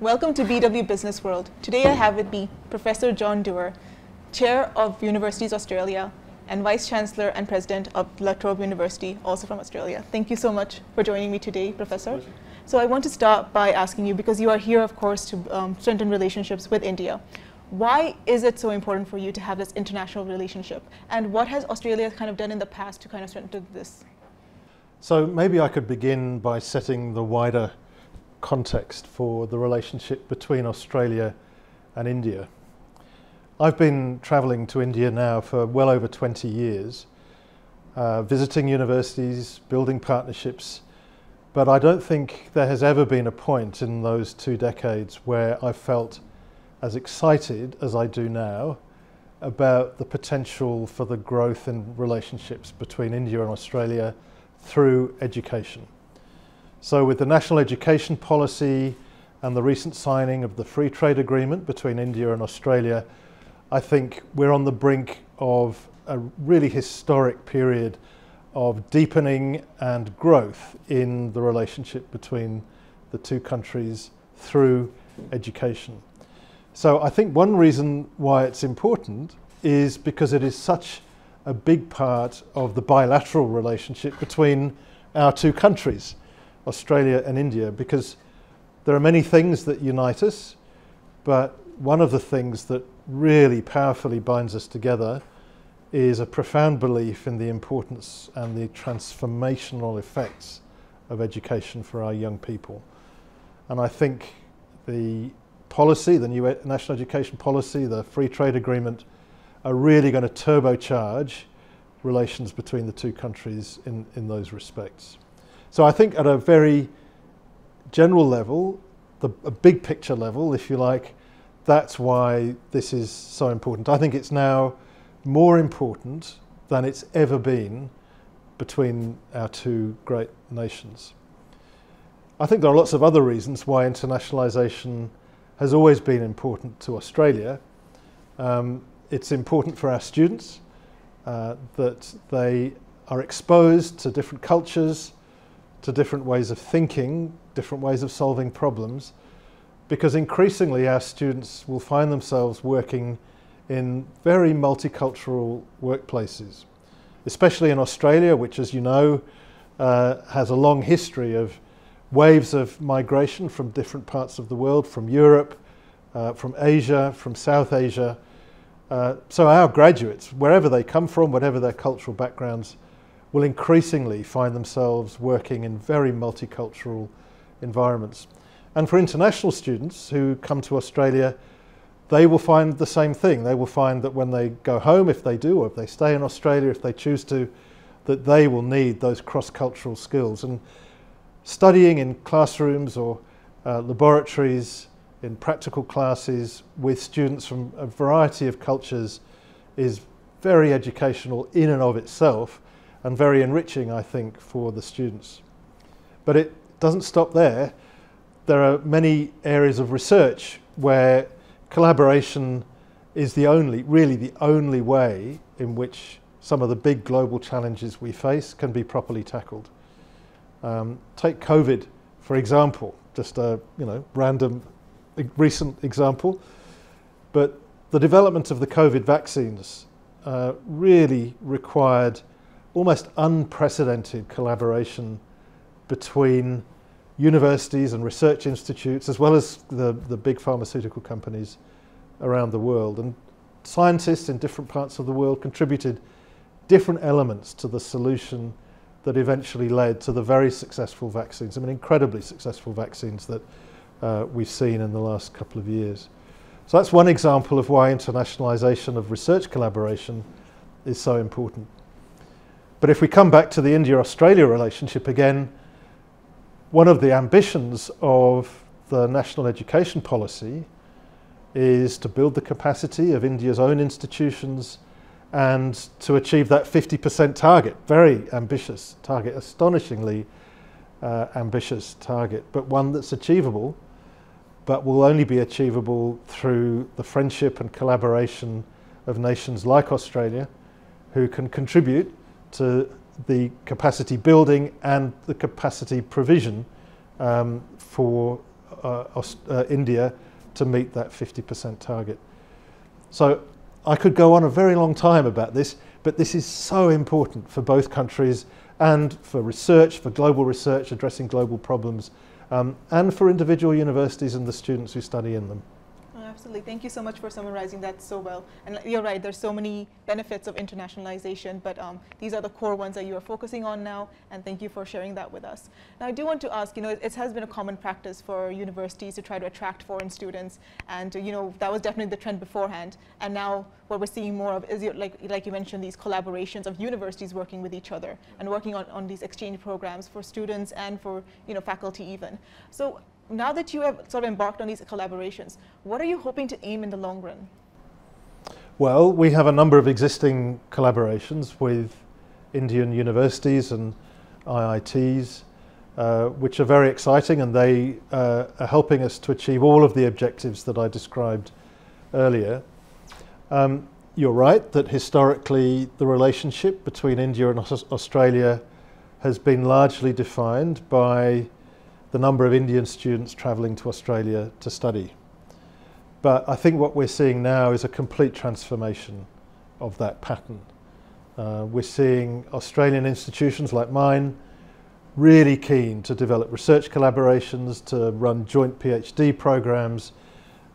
Welcome to BW Business World. Today I have with me Professor John Dewar, Chair of Universities Australia and Vice Chancellor and President of La Trobe University, also from Australia. Thank you so much for joining me today, Professor. So I want to start by asking you, because you are here, of course, to um, strengthen relationships with India. Why is it so important for you to have this international relationship? And what has Australia kind of done in the past to kind of strengthen this? So maybe I could begin by setting the wider context for the relationship between Australia and India. I've been travelling to India now for well over 20 years, uh, visiting universities, building partnerships, but I don't think there has ever been a point in those two decades where I felt as excited as I do now about the potential for the growth in relationships between India and Australia through education. So with the national education policy and the recent signing of the free trade agreement between India and Australia, I think we're on the brink of a really historic period of deepening and growth in the relationship between the two countries through education. So I think one reason why it's important is because it is such a big part of the bilateral relationship between our two countries, Australia and India, because there are many things that unite us, but one of the things that really powerfully binds us together is a profound belief in the importance and the transformational effects of education for our young people. And I think the policy, the new national education policy, the free trade agreement, are really going to turbocharge relations between the two countries in, in those respects. So I think at a very general level, the, a big picture level, if you like, that's why this is so important. I think it's now more important than it's ever been between our two great nations. I think there are lots of other reasons why internationalisation has always been important to Australia. Um, it's important for our students uh, that they are exposed to different cultures, to different ways of thinking, different ways of solving problems, because increasingly our students will find themselves working in very multicultural workplaces, especially in Australia, which, as you know, uh, has a long history of waves of migration from different parts of the world, from Europe, uh, from Asia, from South Asia. Uh, so our graduates, wherever they come from, whatever their cultural backgrounds, will increasingly find themselves working in very multicultural environments. And for international students who come to Australia, they will find the same thing. They will find that when they go home, if they do, or if they stay in Australia, if they choose to, that they will need those cross-cultural skills. And studying in classrooms or uh, laboratories, in practical classes with students from a variety of cultures is very educational in and of itself and very enriching, I think, for the students. But it doesn't stop there. There are many areas of research where collaboration is the only, really the only way in which some of the big global challenges we face can be properly tackled. Um, take COVID, for example, just a you know random recent example, but the development of the COVID vaccines uh, really required almost unprecedented collaboration between universities and research institutes, as well as the, the big pharmaceutical companies around the world. And scientists in different parts of the world contributed different elements to the solution that eventually led to the very successful vaccines, I mean, incredibly successful vaccines that uh, we've seen in the last couple of years. So that's one example of why internationalisation of research collaboration is so important. But if we come back to the India-Australia relationship again, one of the ambitions of the national education policy is to build the capacity of India's own institutions and to achieve that 50% target. Very ambitious target, astonishingly uh, ambitious target, but one that's achievable, but will only be achievable through the friendship and collaboration of nations like Australia, who can contribute to the capacity building and the capacity provision um, for uh, uh, India to meet that 50% target. So I could go on a very long time about this, but this is so important for both countries and for research, for global research addressing global problems, um, and for individual universities and the students who study in them. Absolutely. Thank you so much for summarizing that so well. And you're right, there's so many benefits of internationalization, but um, these are the core ones that you are focusing on now, and thank you for sharing that with us. Now, I do want to ask, you know, it, it has been a common practice for universities to try to attract foreign students, and, you know, that was definitely the trend beforehand, and now what we're seeing more of is, like, like you mentioned, these collaborations of universities working with each other and working on, on these exchange programs for students and for, you know, faculty even. So now that you have sort of embarked on these collaborations, what are you hoping to aim in the long run? Well, we have a number of existing collaborations with Indian universities and IITs, uh, which are very exciting and they uh, are helping us to achieve all of the objectives that I described earlier. Um, you're right that historically the relationship between India and Australia has been largely defined by the number of Indian students travelling to Australia to study. But I think what we're seeing now is a complete transformation of that pattern. Uh, we're seeing Australian institutions like mine really keen to develop research collaborations, to run joint PhD programs,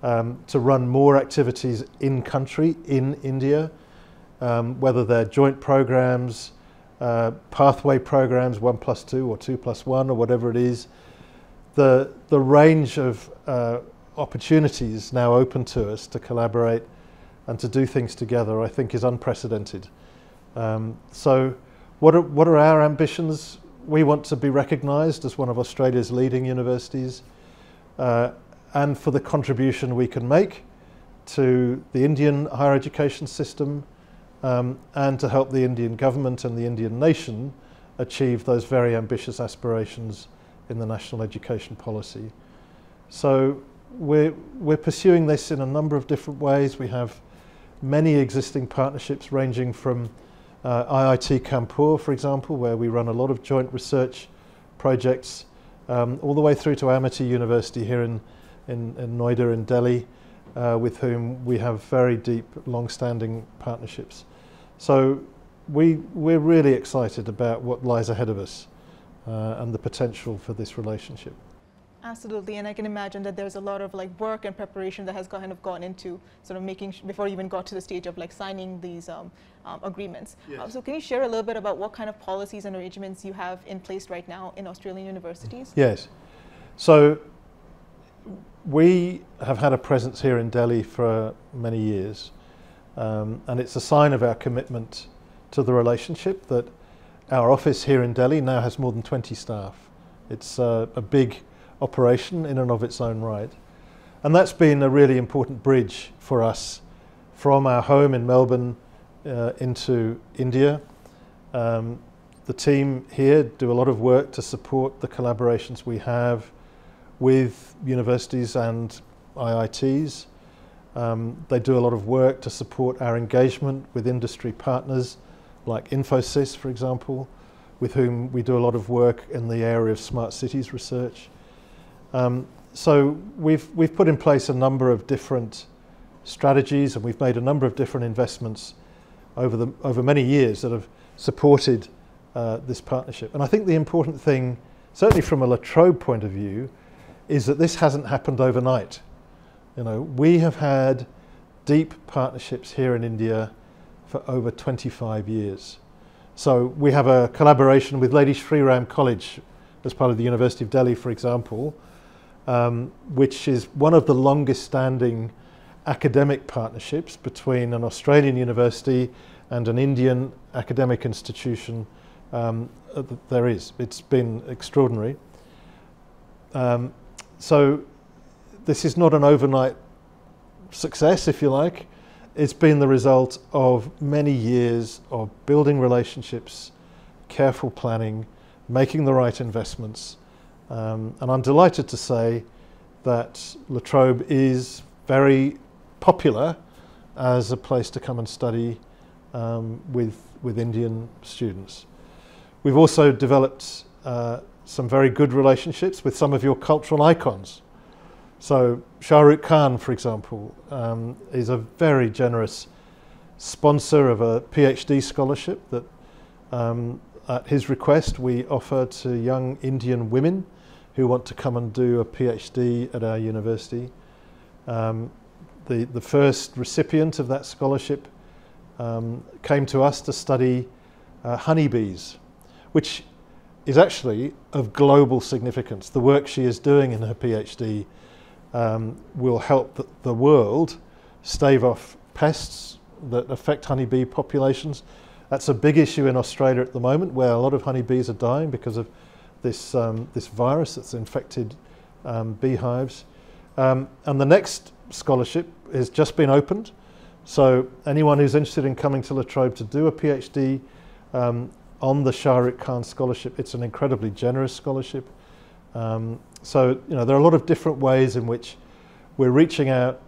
um, to run more activities in country, in India, um, whether they're joint programs, uh, pathway programs, one plus two or two plus one or whatever it is, the, the range of uh, opportunities now open to us to collaborate and to do things together, I think, is unprecedented. Um, so, what are, what are our ambitions? We want to be recognised as one of Australia's leading universities uh, and for the contribution we can make to the Indian higher education system um, and to help the Indian government and the Indian nation achieve those very ambitious aspirations in the national education policy. So we're, we're pursuing this in a number of different ways. We have many existing partnerships ranging from uh, IIT Kanpur, for example, where we run a lot of joint research projects, um, all the way through to Amity University here in, in, in Noida in Delhi, uh, with whom we have very deep, long-standing partnerships. So we, we're really excited about what lies ahead of us uh, and the potential for this relationship. Absolutely, and I can imagine that there's a lot of like work and preparation that has kind of gone into sort of making before you even got to the stage of like signing these um, um, agreements. Yes. Uh, so can you share a little bit about what kind of policies and arrangements you have in place right now in Australian universities? Yes, so we have had a presence here in Delhi for many years, um, and it's a sign of our commitment to the relationship that our office here in Delhi now has more than 20 staff. It's uh, a big operation in and of its own right. And that's been a really important bridge for us from our home in Melbourne uh, into India. Um, the team here do a lot of work to support the collaborations we have with universities and IITs. Um, they do a lot of work to support our engagement with industry partners like Infosys, for example, with whom we do a lot of work in the area of smart cities research. Um, so we've, we've put in place a number of different strategies and we've made a number of different investments over, the, over many years that have supported uh, this partnership. And I think the important thing, certainly from a La Trobe point of view, is that this hasn't happened overnight. You know, we have had deep partnerships here in India for over 25 years. So we have a collaboration with Lady Shri Ram College as part of the University of Delhi, for example, um, which is one of the longest standing academic partnerships between an Australian university and an Indian academic institution um, there is. It's been extraordinary. Um, so this is not an overnight success, if you like it's been the result of many years of building relationships, careful planning, making the right investments. Um, and I'm delighted to say that La Trobe is very popular as a place to come and study um, with, with Indian students. We've also developed uh, some very good relationships with some of your cultural icons. So Shah Rukh Khan, for example, um, is a very generous sponsor of a PhD scholarship that, um, at his request, we offer to young Indian women who want to come and do a PhD at our university. Um, the, the first recipient of that scholarship um, came to us to study uh, honeybees, which is actually of global significance. The work she is doing in her PhD um, will help the, world stave off pests that affect honeybee populations. That's a big issue in Australia at the moment, where a lot of honeybees are dying because of this, um, this virus that's infected um, beehives. Um, and the next scholarship has just been opened. So anyone who's interested in coming to La Trobe to do a PhD um, on the Shah Rukh Khan scholarship, it's an incredibly generous scholarship. Um, so you know there are a lot of different ways in which we're reaching out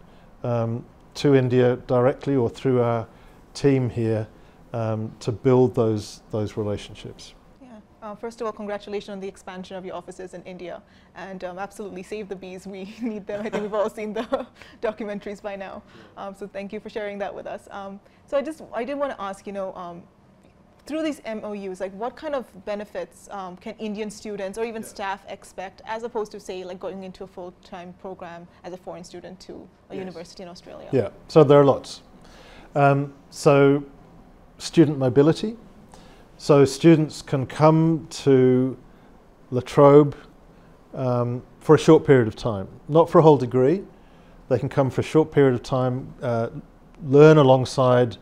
um, to India directly or through our team here um, to build those those relationships. Yeah. Uh, first of all, congratulations on the expansion of your offices in India, and um, absolutely save the bees. We need them. I think we've all seen the documentaries by now. Um, so thank you for sharing that with us. Um, so I just I did want to ask, you know through these MOUs, like what kind of benefits um, can Indian students or even yeah. staff expect as opposed to say like going into a full-time program as a foreign student to a yes. university in Australia? Yeah, so there are lots. Um, so student mobility. So students can come to La Trobe um, for a short period of time, not for a whole degree. They can come for a short period of time, uh, learn alongside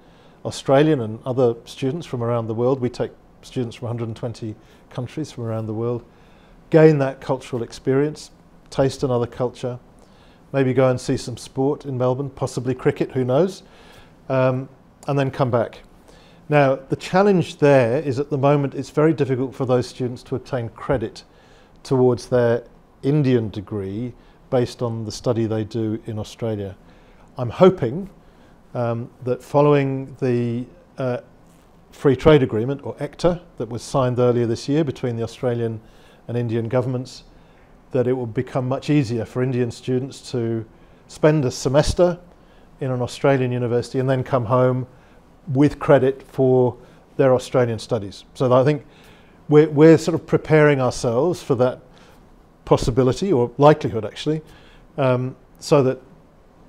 Australian and other students from around the world. We take students from 120 countries from around the world, gain that cultural experience, taste another culture, maybe go and see some sport in Melbourne, possibly cricket, who knows, um, and then come back. Now, the challenge there is at the moment it's very difficult for those students to obtain credit towards their Indian degree based on the study they do in Australia. I'm hoping um, that following the uh, Free Trade Agreement, or ECTA, that was signed earlier this year between the Australian and Indian governments, that it will become much easier for Indian students to spend a semester in an Australian university and then come home with credit for their Australian studies. So I think we're, we're sort of preparing ourselves for that possibility or likelihood actually, um, so that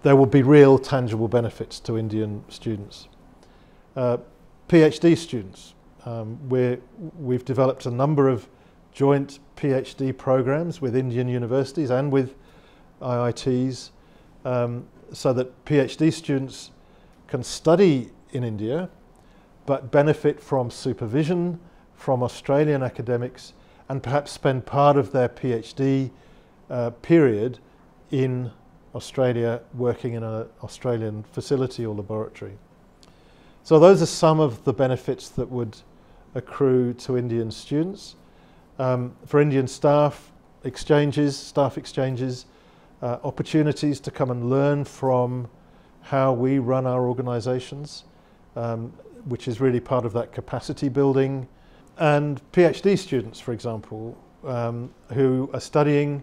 there will be real tangible benefits to Indian students. Uh, PhD students, um, we have developed a number of joint PhD programs with Indian universities and with IITs um, so that PhD students can study in India but benefit from supervision from Australian academics and perhaps spend part of their PhD uh, period in Australia working in an Australian facility or laboratory. So those are some of the benefits that would accrue to Indian students. Um, for Indian staff, exchanges, staff exchanges, uh, opportunities to come and learn from how we run our organisations, um, which is really part of that capacity building. And PhD students, for example, um, who are studying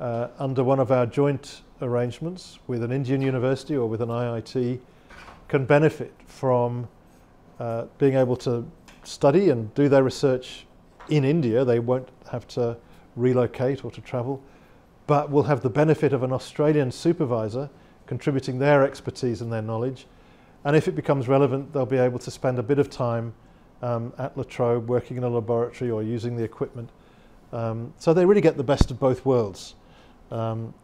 uh, under one of our joint arrangements with an Indian university or with an IIT can benefit from uh, being able to study and do their research in India. They won't have to relocate or to travel, but will have the benefit of an Australian supervisor contributing their expertise and their knowledge. And if it becomes relevant, they'll be able to spend a bit of time um, at La Trobe working in a laboratory or using the equipment. Um, so they really get the best of both worlds. Um,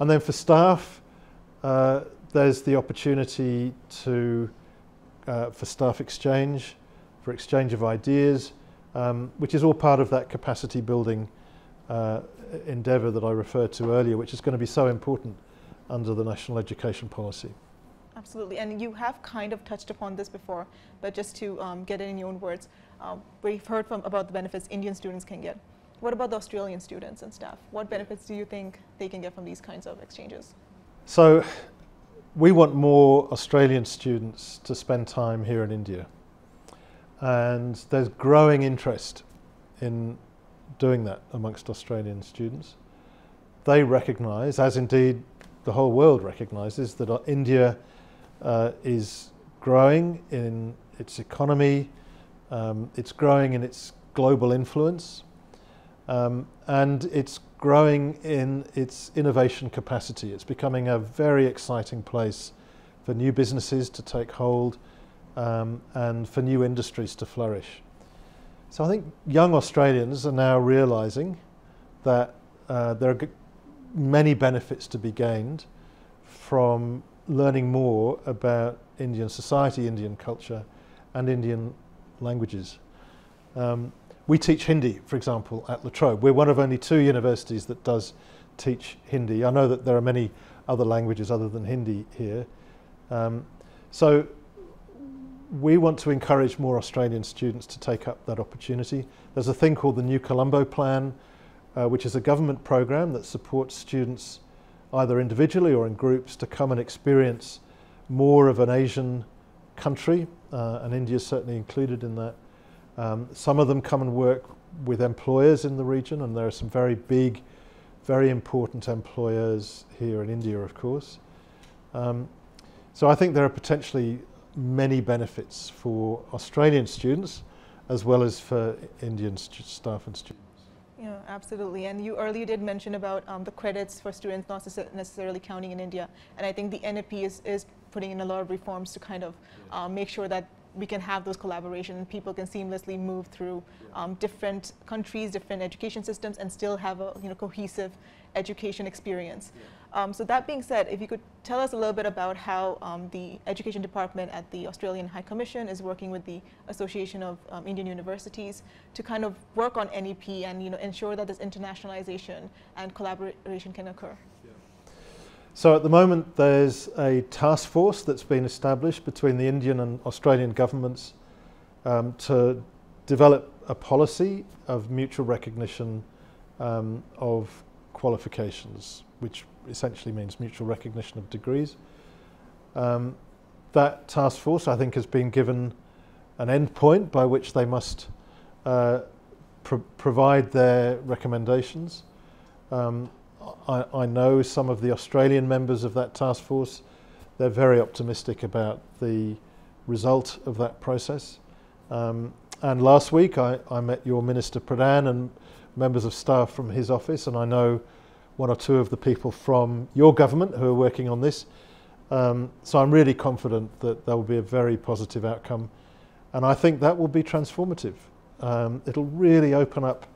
and then for staff, uh, there's the opportunity to, uh, for staff exchange, for exchange of ideas, um, which is all part of that capacity building uh, endeavour that I referred to earlier, which is going to be so important under the national education policy. Absolutely, and you have kind of touched upon this before, but just to um, get it in your own words, um, we've heard from, about the benefits Indian students can get. What about the Australian students and staff? What benefits do you think they can get from these kinds of exchanges? So, we want more Australian students to spend time here in India. And there's growing interest in doing that amongst Australian students. they recognise, as indeed the whole world recognises, that uh, India uh, is growing in its economy, um, it's growing in its global influence, um, and it's growing in its innovation capacity. It's becoming a very exciting place for new businesses to take hold um, and for new industries to flourish. So I think young Australians are now realising that uh, there are many benefits to be gained from learning more about Indian society, Indian culture, and Indian languages. Um, we teach Hindi, for example, at La Trobe. We're one of only two universities that does teach Hindi. I know that there are many other languages other than Hindi here. Um, so we want to encourage more Australian students to take up that opportunity. There's a thing called the New Colombo Plan, uh, which is a government program that supports students either individually or in groups to come and experience more of an Asian country, uh, and India is certainly included in that. Um, some of them come and work with employers in the region, and there are some very big, very important employers here in India, of course. Um, so I think there are potentially many benefits for Australian students as well as for Indian st- staff and students. Yeah, absolutely. And you earlier did mention about um, the credits for students not necessarily counting in India. And I think the NEP is, is putting in a lot of reforms to kind of um, make sure that we can have those collaboration and people can seamlessly move through um, different countries, different education systems, and still have a you know cohesive education experience. Um, so that being said, if you could tell us a little bit about how um, the education department at the Australian High Commission is working with the Association of um, Indian Universities to kind of work on NEP and you know ensure that this internationalization and collaboration can occur. So at the moment there's a task force that's been established between the Indian and Australian governments um, to develop a policy of mutual recognition um, of qualifications, which essentially means mutual recognition of degrees. Um, that task force, I think, has been given an endpoint by which they must uh, pro- provide their recommendations. Um, I, I, know some of the Australian members of that task force. They're very optimistic about the result of that process. Um, and last week I, I, met your Minister Pradhan and members of staff from his office, and I know one or two of the people from your government who are working on this. Um, so I'm really confident that there will be a very positive outcome, and I think that will be transformative. Um, it'll really open up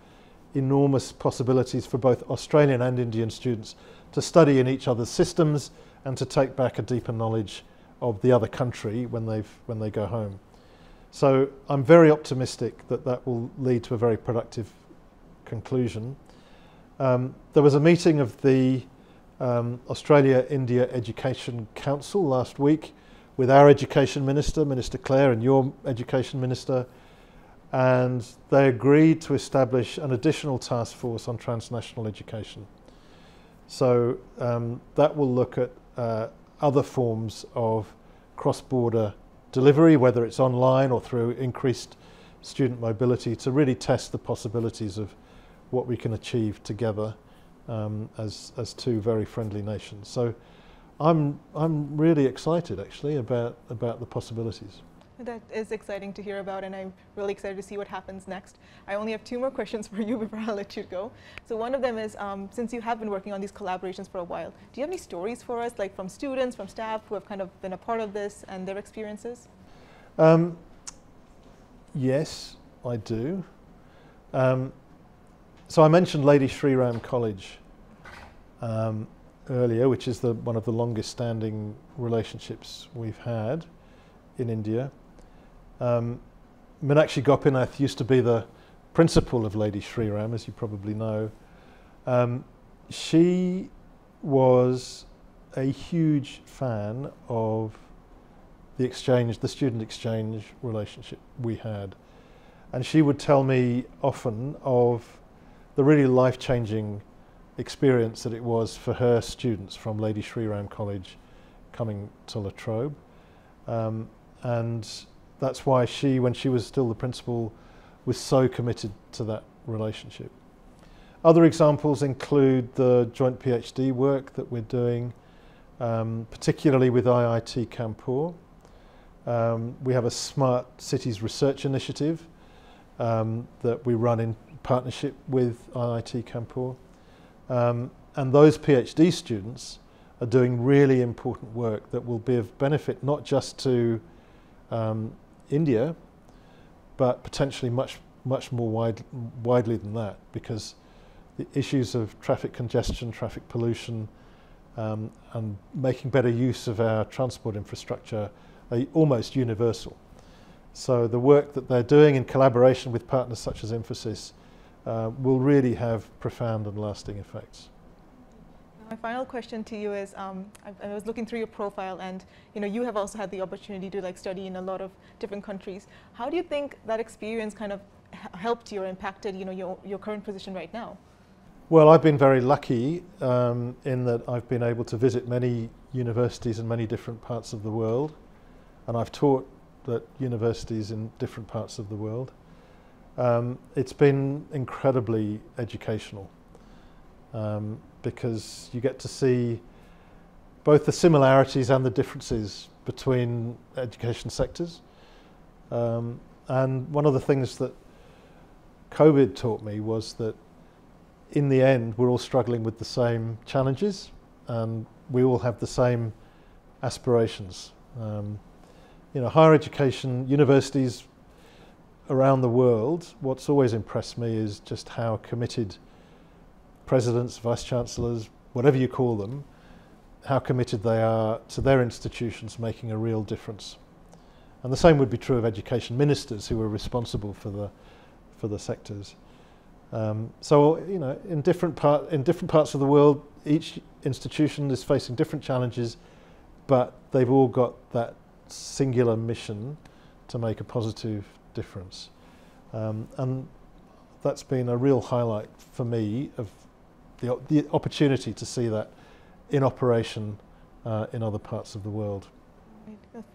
enormous possibilities for both Australian and Indian students to study in each other's systems and to take back a deeper knowledge of the other country when, they've, when they go home. So I'm very optimistic that that will lead to a very productive conclusion. Um, there was a meeting of the um, Australia India Education Council last week with our Education Minister, Minister Clare, and your Education Minister, and they agreed to establish an additional task force on transnational education. So um, that will look at uh, other forms of cross-border delivery, whether it's online or through increased student mobility, to really test the possibilities of what we can achieve together um, as, as two very friendly nations. So I'm, I'm really excited actually about, about the possibilities. That is exciting to hear about, and I'm really excited to see what happens next. I only have two more questions for you before I'll let you go. So one of them is, um, since you have been working on these collaborations for a while, do you have any stories for us, like from students, from staff who have kind of been a part of this and their experiences? Um, yes, I do. Um, so I mentioned Lady Shri Ram College um, earlier, which is the, one of the longest standing relationships we've had in India. Um, Gopinath used to be the principal of Lady Shri Ram, as you probably know. Um, she was a huge fan of the exchange, the student exchange relationship we had. And she would tell me often of the really life changing experience that it was for her students from Lady Shri Ram College coming to La Trobe. Um, and that's why she, when she was still the principal, was so committed to that relationship. Other examples include the joint PhD work that we're doing, um, particularly with IIT Kanpur. Um, we have a smart cities research initiative um, that we run in partnership with IIT Kanpur. Um, and those PhD students are doing really important work that will be of benefit not just to um, India, but potentially much, much more wide, widely than that because the issues of traffic congestion, traffic pollution, um, and making better use of our transport infrastructure are almost universal. So the work that they're doing in collaboration with partners such as Infosys uh, will really have profound and lasting effects. My final question to you is, um, I, I, was looking through your profile and you know, you have also had the opportunity to like study in a lot of different countries. How do you think that experience kind of helped you or impacted you know, your, your current position right now? Well, I've been very lucky um, in that I've been able to visit many universities in many different parts of the world and I've taught at universities in different parts of the world. Um, it's been incredibly educational um, because you get to see both the similarities and the differences between education sectors. Um, and one of the things that COVID taught me was that in the end, we're all struggling with the same challenges and we all have the same aspirations. Um, you know, higher education, universities around the world, what's always impressed me is just how committed presidents, vice chancellors, whatever you call them, how committed they are to their institutions making a real difference. And the same would be true of education ministers who are responsible for the, for the sectors. Um, so, you know, in different, part, in different parts of the world, each institution is facing different challenges, but they've all got that singular mission to make a positive difference. Um, and that's been a real highlight for me of the, the opportunity to see that in operation uh, in other parts of the world.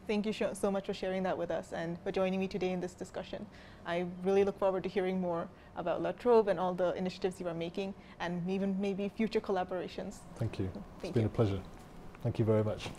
Thank you so much for sharing that with us and for joining me today in this discussion. I really look forward to hearing more about La Trobe and all the initiatives you are making and even maybe future collaborations. Thank you. Thank it's been you. a pleasure. Thank you very much.